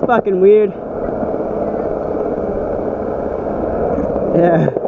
fucking weird. Yeah.